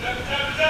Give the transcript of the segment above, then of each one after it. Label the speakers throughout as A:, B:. A: Step, step, step.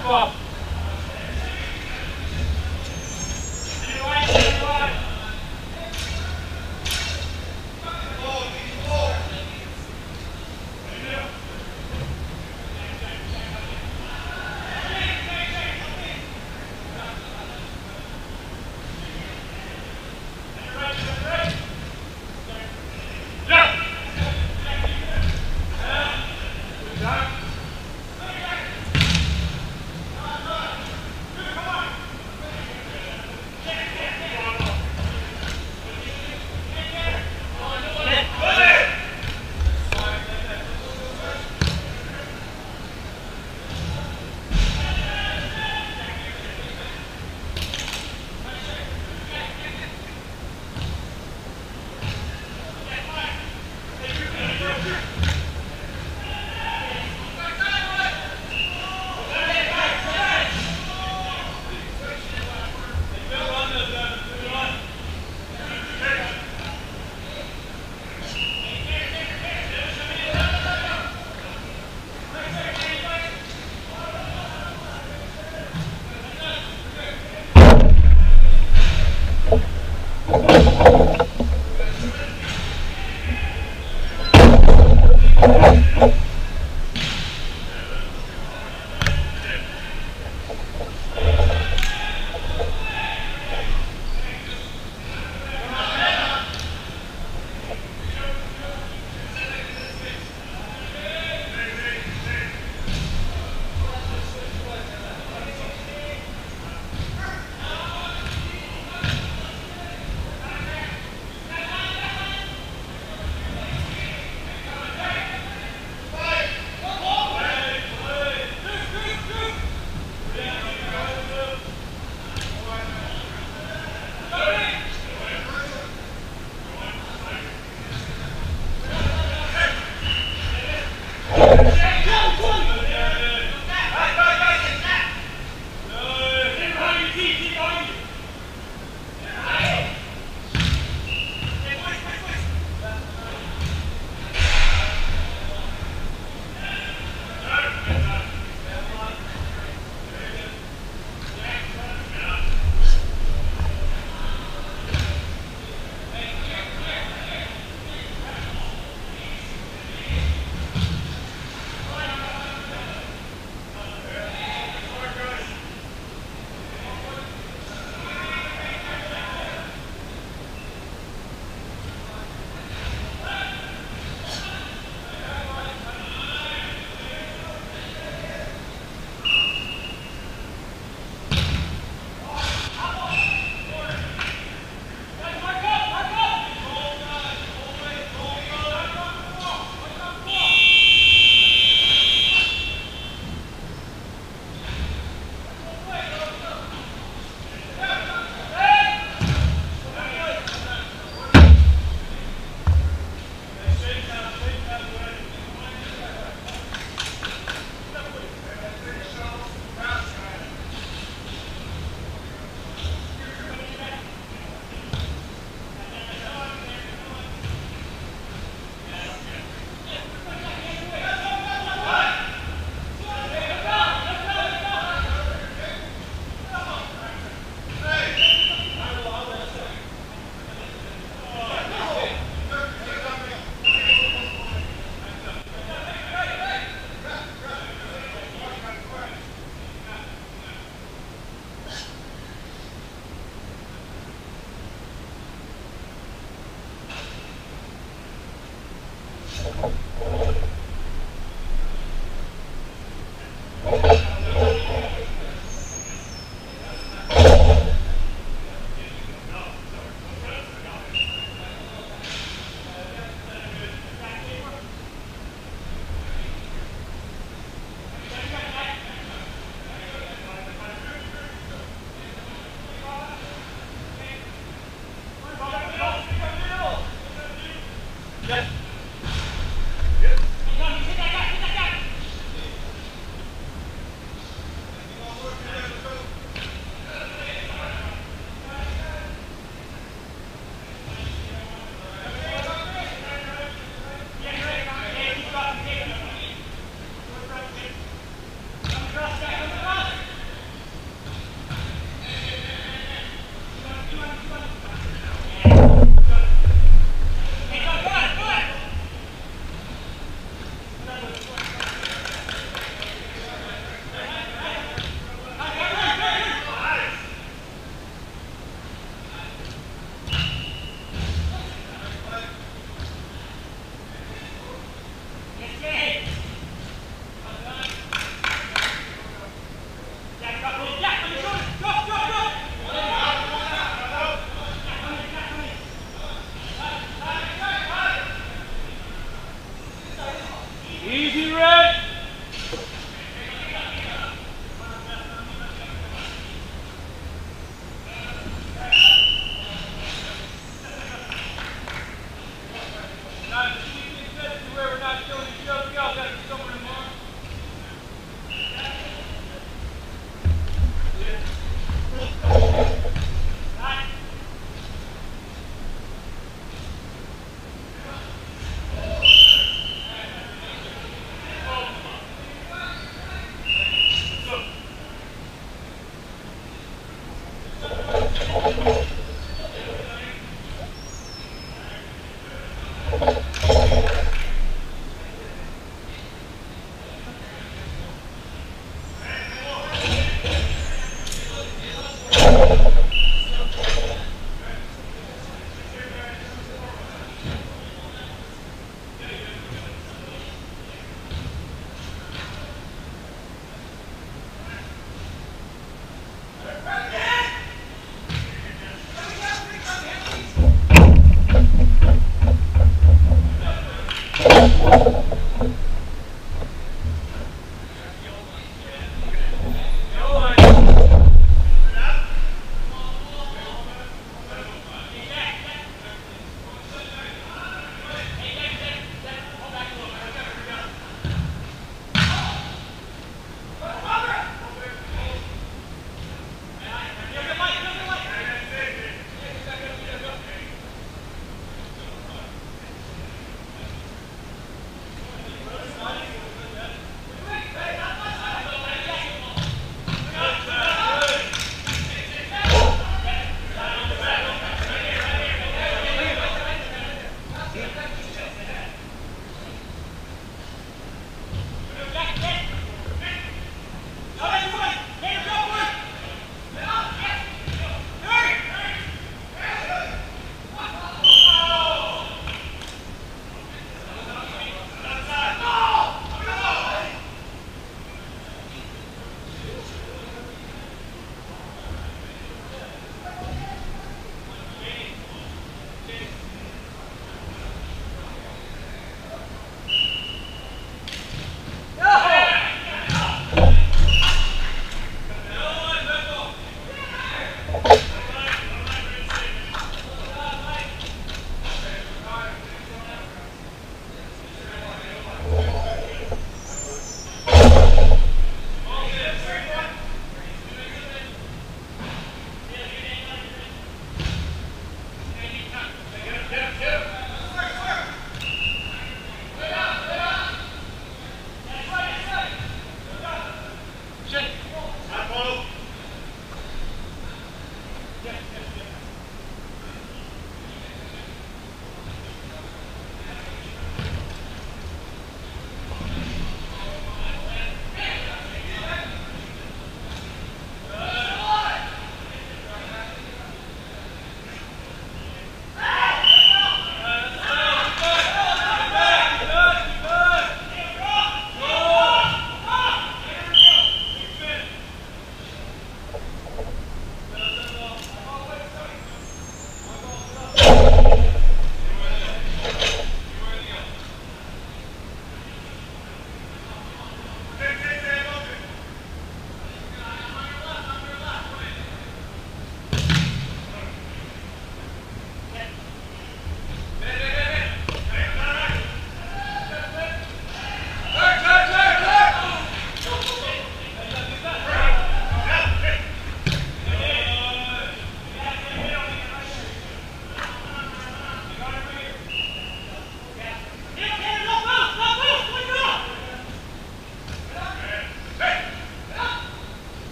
A: Stop.